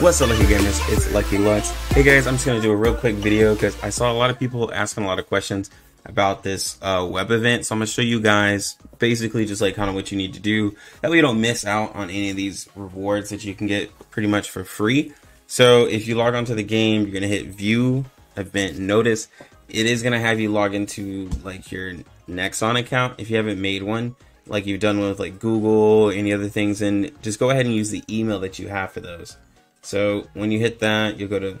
What's up, Lucky Gamers? It's Lucky Lux. Hey guys, I'm just gonna do a real quick video because I saw a lot of people asking a lot of questions about this uh, web event. So I'm gonna show you guys basically just like kind of what you need to do. That way you don't miss out on any of these rewards that you can get pretty much for free. So if you log onto the game, you're gonna hit view event notice. It is gonna have you log into like your Nexon account if you haven't made one like you've done with like Google, any other things, and just go ahead and use the email that you have for those. So when you hit that, you'll go to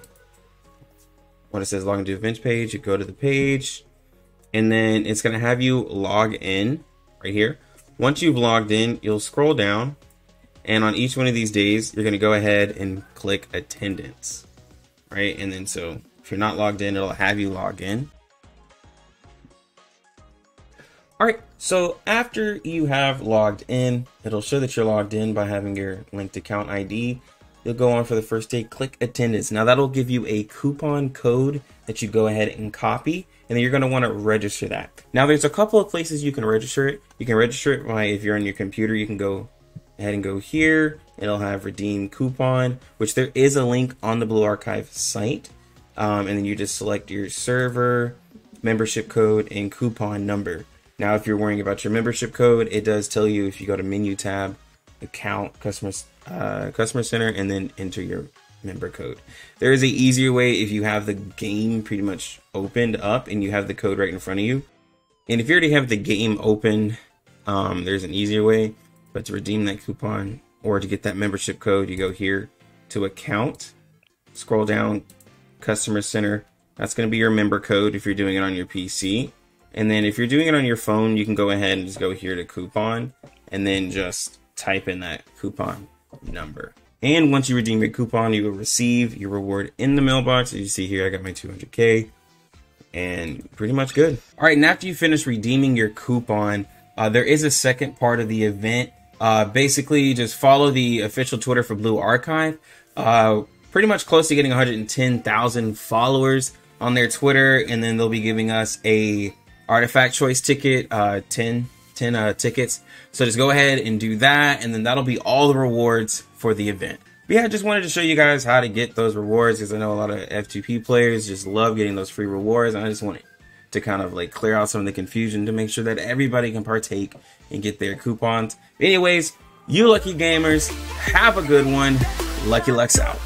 when it says log into events page, you go to the page, and then it's gonna have you log in right here. Once you've logged in, you'll scroll down, and on each one of these days, you're gonna go ahead and click attendance, right? And then so if you're not logged in, it'll have you log in. All right, so after you have logged in, it'll show that you're logged in by having your linked account ID you'll go on for the first day, click attendance. Now that'll give you a coupon code that you go ahead and copy, and then you're going to want to register that. Now there's a couple of places you can register it. You can register it by, if you're on your computer, you can go ahead and go here. It'll have redeem coupon, which there is a link on the Blue Archive site. Um, and then you just select your server, membership code, and coupon number. Now, if you're worrying about your membership code, it does tell you if you go to menu tab, account, customers, uh, customer center and then enter your member code. There is a easier way if you have the game pretty much opened up and you have the code right in front of you. And if you already have the game open, um, there's an easier way. But to redeem that coupon or to get that membership code, you go here to account, scroll down, customer center. That's going to be your member code if you're doing it on your PC. And then if you're doing it on your phone, you can go ahead and just go here to coupon and then just type in that coupon number. And once you redeem your coupon, you will receive your reward in the mailbox. As you see here, I got my 200K and pretty much good. All right, and after you finish redeeming your coupon, uh, there is a second part of the event. Uh, basically, just follow the official Twitter for Blue Archive. Uh, pretty much close to getting 110,000 followers on their Twitter, and then they'll be giving us a artifact choice ticket, uh, 10 10 uh, tickets. So just go ahead and do that, and then that'll be all the rewards for the event. But yeah, I just wanted to show you guys how to get those rewards because I know a lot of F2P players just love getting those free rewards, and I just wanted to kind of like clear out some of the confusion to make sure that everybody can partake and get their coupons. Anyways, you lucky gamers, have a good one. Lucky Lux out.